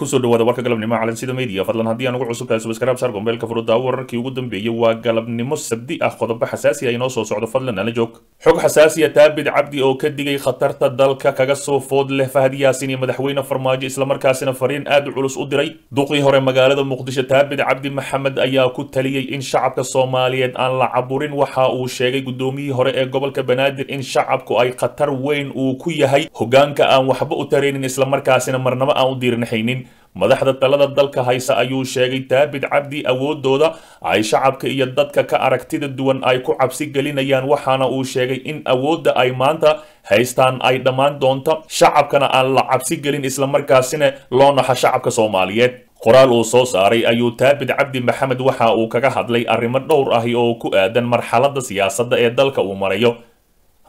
ku soo dhawaada warka galabnimo calansida media. Fadlan haddii aan ugu cusub tahay saar gombeelka furudaawo wararkii ugu dambeeyey waa galabnimo sabdi ah. Qodobo xasaasi ah inoo soo socdo. Fadlan nala joog. Xog xasaasiya taabid cabdi oo ka digay khatarta dalka kaga soo food leh fahad yaasin iyo madaxweyne farmaajo islamarkaasina fariin aad u culus u diray. Duqii hore magaalada muqdisho taabid cabdi maxamed ayaa ku taliyey in shacabka soomaaliyeed aan la caburin. Waxa uu sheegay gudoomiyihii hore ee gobolka banaadir in shacabku ay khatar weyn uu ku yahay. Hogaanka aan waxba u taraynin islamarkaasina marnabo aan u diirnaxaynin madaxda talada dalka haysa ayuu sheegay taabid cabdi awoodooda ay shacabka iyo dadka ka aragtida duwan ay ku cabsi gelinayaan waxaana uu sheegay in awoodda ay maanta haystaan ay dhammaan doonto shacabkana aan la cabsi gelin islamarkaasina loo naxa shacabka soomaaliyeed. Qoraal uu soo saaray ayuu taabid cabdi maxamed waxa uu kaga hadlay arrimo dhowr ahi oo ku aadan marxaladda siyaasadda ee dalka uu marayo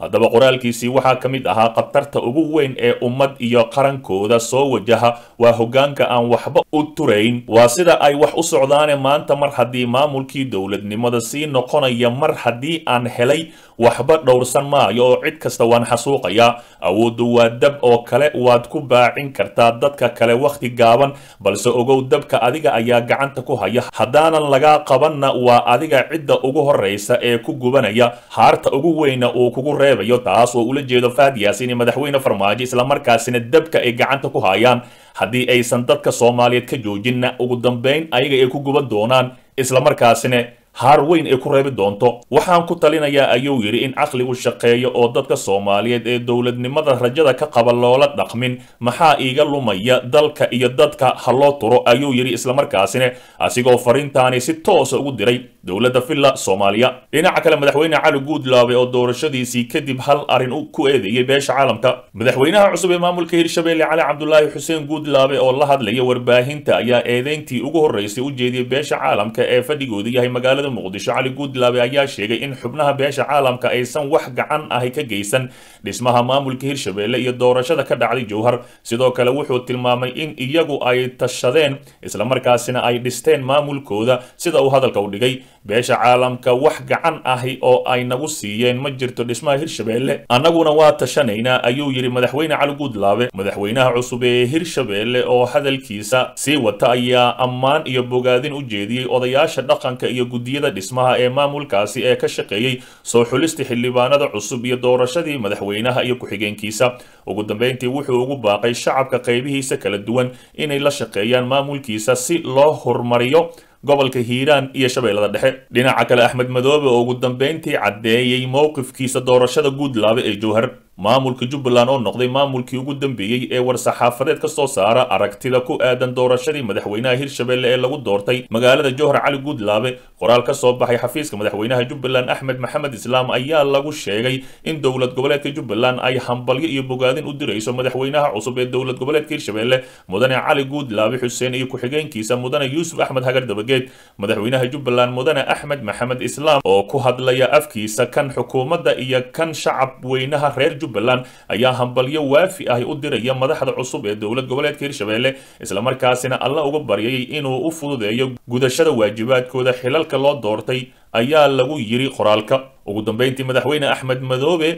haddaba qoraalkiisii waxaa ka mid ahaa khatarta ugu weyn ee ummad iyo qarankooda soo wajaha waa hoggaanka aan waxba u turayn. Waa sida ay wax u socdaane maanta mar haddii maamulkii dowladnimada sii noqonaya mar haddii aan helay waxba dhowrsan maayo oo cid kasta waan xasuuqayaa awooddu waa dab oo kale waad ku baacin kartaa dadka kale wakhti gaaban balse ogow dabka adiga ayaa gacanta ku haya. Haddaanan lagaa qabanna waa adiga cidda ugu horraysa ee ku gubanaya. Haarta ugu weyna uu kugu reebayo taas oo ula jeedo fahad yaasin iyo madaxweyne farmaajo islamarkaasina dabka ay gacanta ku hayaan. Haddii aysan dadka soomaaliyeed ka joojinna ugu dambayn ayaga ay ku guban doonaan islamarkaasina haar weyn ay ku reebi doonto. Waxaan ku talinayaa ayuu yidhi in caqligu shaqeeyo oo dadka soomaaliyeed ee dowladnimada rajada ka qaba loola dhaqmin. Maxaa iiga lumaya dalka iyo dadka ha loo turo? Ayuu yidhi islamarkaasina asigoo fariintaani si toosa ugu diray dowladda villa soomaaliya. Dhinaca kale madaxweyne cali guudlaabe oo doorashadiisii kadib hal arrin ku eedeeyey beesha caalamka. Madaxweynaha cusub ee maamulka hirshabelle cali cabdulaahi xuseen guudlaabe oo la hadlaya warbaahinta ayaa eedeyntii ugu horreysay u jeediyey beesha caalamka ee fadhigooda yahay magaalada muqdisho cali guudlaabe ayaa sheegay in xubnaha beesha caalamka aysan wax gacan ahi ka geysan. Dhismaha maamulka hirshabelle iyo doorashada ka dhacday jowhar sidoo kale wuxuu tilmaamay in iyagu ay tashadeen islamarkaasina ay dhisteen maamulkooda sida uu hadalka u dhigay beesha caalamka wax gacan ahi oo ay nagu siiyeen ma jirto dhismaha hirshabelle annaguna waa tashanaynaa ayuu yidhi madaxweyne cali guudlaabe. Madaxweynaha cusub ee hirshabelle oo hadalkiisa sii wata ayaa ammaan iyo bogaadin u jeediyey odayaasha dhaqanka iyo gudiyada dhismaha ee maamulkaasi ee ka shaqeeyey soo xulista xildhibaanada cusub iyo doorashadii madaxweynaha iyo ku-xigeenkiisa. Ugu dambeyntii wuxuu ugu baaqay shacabka qaybihiisa kala duwan inay la shaqeeyaan maamulkiisa si loo horumariyo gobolka hiiraan iyo shabeellada dhexe. Dhinaca kale axmed madoobe oo ugu dambeyntii caddeeyey mowqifkiisa doorashada guudlaabe ee jowhar maamulka jubbaland oo noqday maamulkii ugu dambeeyey ee war-saxaafadeed ka soo saara aragtida ku aadan doorashadii madaxweynaha hirshabelle ee lagu doortay magaalada jowhar cali guudlaabe. Qoraal ka soo baxay xafiiska madaxweynaha jubbaland axmed maxamed islaam ayaa lagu sheegay in dowlad goboleedka jubbaland ay hambalyo iyo bogaadin u dirayso madaxweynaha cusub ee dowlad goboleedka hirshabelle mudane cali guudlaabe xuseen iyo ku-xigeenkiisa mudane yuusuf axmed hagar dabageed. Madaxweynaha jubbaland mudane axmed maxamed islaam oo ku hadlaya afkiisa kan xukuumadda iyo kan shacab weynaha reer jubbaland ayaa hambalyo waafi ahi u diraya madaxda cusub ee dowlad goboleedka hirshabelle islamarkaasina alla uga baryayay inuu u fududeeyo gudashada waajibaadkooda xilalka loo doortay ayaa lagu yiri qoraalka. Ugu dambeyntii madaxweyne axmed madoobe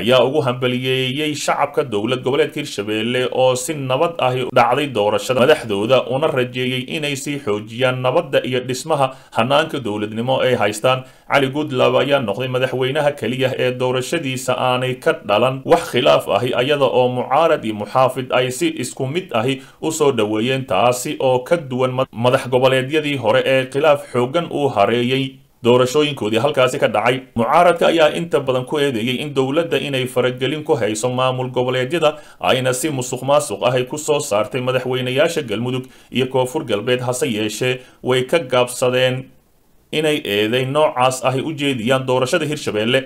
ayaa ugu hambaliyeeyey shacabka dowlad goboleedka hirshabelle oo si nabad ahi dhacday doorashada madaxdooda una rajeeyey inay sii xoojiyaan nabadda iyo dhismaha hanaanka dowladnimo ay haystaan. Cali guudlaabe ayaa noqday madaxweynaha keliya ee doorashadiisa aanay ka dhalan wax khilaaf ahi ayada oo mucaarad iyo muxaafid ay si isku mid ahi u soo dhoweeyeen taasi oo ka duwan madax goboleedyadii hore ee khilaaf xooggan uu hareeyey doorashooyinkoodii halkaasi ka dhacay. Mucaaradka ayaa inta badan ku eedeeyey in dowladda inay faragelin ku hayso maamul goboleedyada ayna si musuq maasuq ahay ku soo saartay madaxweynayaasha galmudug iyo koonfur galbeed hase yeeshee way ka gaabsadeen inay eeday noocaas ahi u jeediyaan doorashada hirshabelle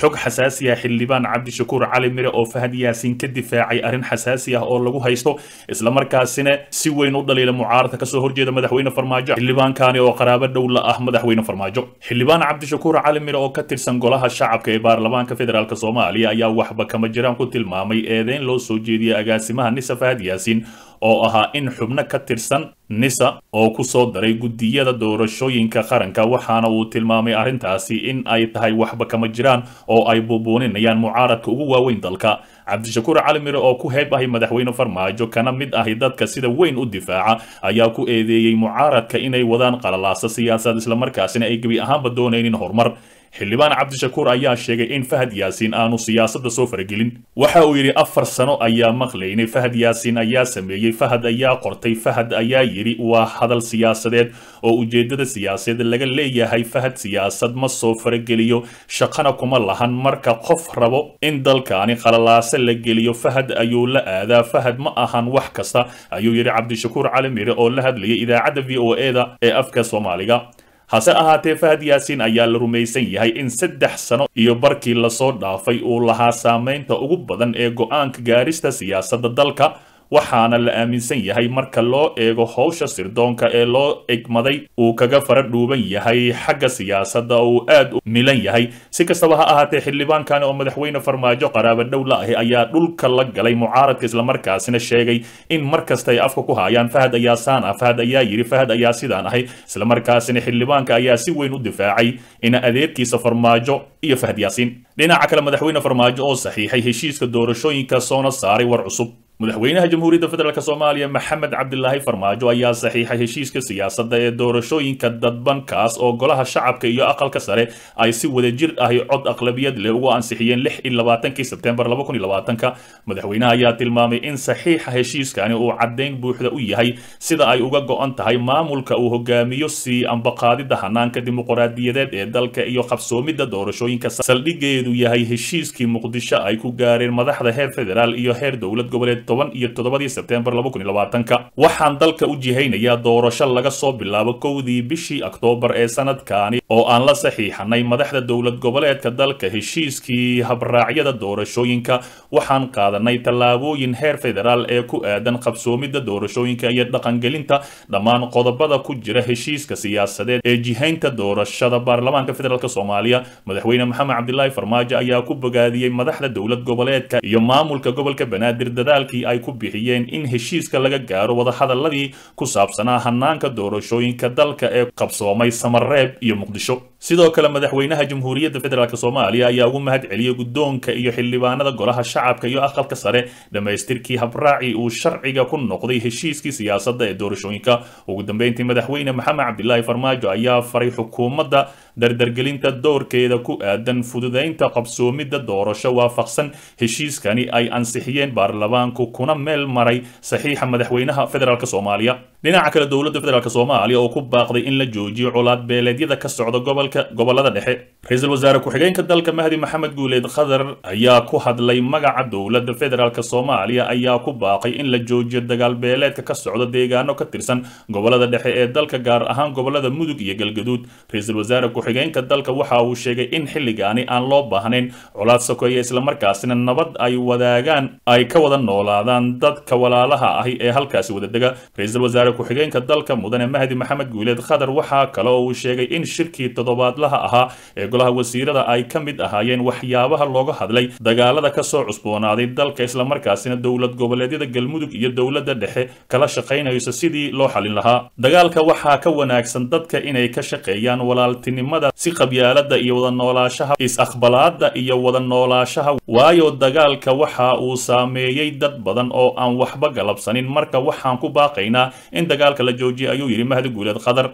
xog xasaasi ah xildhibaan cabdishakuur cali mire oo fahad yaasiin ka difaacay arrin xasaasi ah oo lagu haysto islamarkaasina si weyn u dhaliila mucaaradka ka soo horjeeda madaxweyne farmaajo. Xildhibaankani oo qaraabo dhow la ah madaxweyne farmaajo. Xildhibaan cabdishakuur cali mire oo ka tirsan golaha shacabka ee baarlamaanka federaalk soomaaliya ayaa waxba kama jiraan ku tilmaamay eedeyn loo soo jeediyey agaasimaha nisa fahad yaasiin oo ahaa in xubno ka tirsan nisa oo ku soo daray guddiyada doorashooyinka qaranka waxaana uu tilmaamay arrintaasi in ay tahay waxba kama jiraan oo ay buubuuninayaan mucaaradka ugu waaweyn dalka. Cabdishakuur calimire oo ku heeb ahay madaxweyne farmaajo kana mid ahi dadka sida weyn u difaaca ayaa ku eedeeyey mucaaradka inay wadaan qalalaasa siyaasad islamarkaasina ay gebi ahaanba doonaynin horumar xildhibaan cabdishakuur ayaa sheegay in fahad yaasiin aanu siyaasadda soo faragelin. Waxa uu yidhi afar sano ayaa maqlaynay. Fahad yaasiin ayaa sameeyey. Fahad ayaa qortay. Fahad ayaa yidhi waa hadal siyaasadeed oo ujeeddada siyaasadeed laga leeyahay. Fahad siyaasad ma soo farageliyo. Shaqana kuma lahan. Marka qof rabo in dalkaani qalalaase la geliyo fahad ayuu la aadaa. Fahad ma ahan wax kasta ayuu yidhi cabdishakuur calimire oo la hadlayay idaacadda v o e da ee afka soomaaliga hase ahaatee fahad yaasiin ayaa la rumaysan yahay in saddex sano iyo barkii la soo dhaafay uu lahaa saamaynta ugu badan ee go'aanka gaarista siyaasadda dalka waxaana la aaminsan yahay marka loo eego howsha sirdoonka ee loo egmaday uu kaga fara dhuuban yahay xagga siyaasadda uu aad u milan yahay. Si kastaba ha ahaatee xildhibaankani oo madaxweyne farmaajo qaraaba dhow la ahi ayaa dhulka la galay mucaaradka islamarkaasina sheegay in mar kasta ay afka ku haayaan fahad ayaa saan ah fahad ayaa yidhi fahad ayaa sidaan ahay. Islamarkaasina xildhibaanka ayaa si weyn u difaacay ina adeerkiisa farmaajo iyo fahad yaasiin dhinaca kale madaxweyne farmaajo oo saxiixay heshiiska doorashooyinka soona saaray war cusub madaxweynaha jamhuuriyadda federaalk soomaaliya maxamed cabdilaahi farmaajo ayaa saxiixay heshiiska siyaasadda ee doorashooyinka dadbankaas oo golaha shacabka iyo aqalka sare ay si wadajir ahi cod aqlabiyad leh ugu ansixiyeen lix iyo labaatankii sebtembar laba kun iyo labaatanka. Madaxweynaha ayaa tilmaamay in saxiixa heshiiskani uu caddayn buuxda u yahay sida ay uga go-an tahay maamulka uu hogaamiyo sii ambaqaadida hanaanka dimuqraadiyadeed ee dalka iyo qabsoomidda doorashooyinka saldhigeedu yahay heshiiskii muqdisho ay ku gaareen madaxda heer federaal iyo heer dowlad goboleed toban iyo toddobadii sebtembar laba kun iyo labaatanka waxaan dalka u jihaynayaa doorasho laga soo bilaabo kowdii bishii oktoobar ee sanadkaani oo aan la saxiixanay madaxda dowlad goboleedka dalka heshiiskii habraacyada doorashooyinka. Waxaan qaadanay tallaabooyin heer federaal ee ku aadan qabsoomidda doorashooyinka iyo dhaqangelinta dhammaan qodobada ku jira heshiiska siyaasadeed ee jihaynta doorashada baarlamaanka federaalk soomaaliya. Madaxweyne maxamed cabdilaahi farmaajo ayaa ku bogaadiyey madaxda dowlad goboleedka iyo maamulka gobolka banaadir dadaalkii ay ku bixiyeen in heshiiska laga gaaro wadahadaladii ku saabsanaa hanaanka doorashooyinka dalka ee qabsoomay samareeb iyo muqdisho sidoo kale madaxweynaha jamhuuriyadda federaalk soomaaliya ayaa ugu mahad celiyey guddoonka iyo xildhibaanada golaha shacabka iyo aqalka sare. Dhammaystirkii habraaci uu sharciga ku noqday heshiiskii siyaasadda ee doorashooyinka. Ugu dambeyntii madaxweyne maxamed cabdilaahi farmaajo ayaa faray xukuumadda dardargelinta doorkeeda ku aadan fududaynta qabsoomidda doorasho waafaqsan. Heshiiskani ay ansixiyeen baarlamaanku kuna meel maray saxiixa madaxweynaha federaalk soomaaliya dhinaca kale dowladda federaalk soomaaliya oo ku baaqday in la joojiyo colaad beeleedyada ka socda gobolka gobollada dhexe ra'iisul wasaare ku-xigeenka dalka mahdi maxamed guuleed khadar ayaa ku hadlay magaca dowladda federaalk soomaaliya ayaa ku baaqay in la joojiyo dagaal beeleedka ka socda deegaano ka tirsan gobollada dhexe ee dalka gaar ahaan gobollada mudug iyo galgaduud. Ra'iisul wasaare ku-xigeenka dalka waxa uu sheegay in xilligaani aan loo baahnayn colaad sokeeya islamarkaasina nabad ay wadaagaan ay ka wada noolaadaan dadka walaalaha ahi ee halkaasi wada dega. Ra'iisul wasaare ku-xigeenka dalka mudane mahdi maxamed guuleed khadar waxaa kale oo uu sheegay in shirkii toddobaadlaha ahaa ee golaha wasiirada ay ka mid ahaayeen waxyaabaha looga hadlay dagaalada ka soo cusboonaaday dalka islamarkaasina dowlad goboleedyada galmudug iyo dowladda dhexe kala shaqaynayso sidii loo xalin lahaa. Dagaalka waxaa ka wanaagsan dadka inay ka shaqeeyaan walaaltinimada si qabyaalada iyo wada noolaashaha is-aqbalaada iyo wada noolaashaha waayo dagaalka waxa uu saameeyey dad badan oo aan waxba galabsanin. Marka waxaan ku baaqaynaa in dagaalka la joojiya ayuu yidhi mahdi guuleed khadar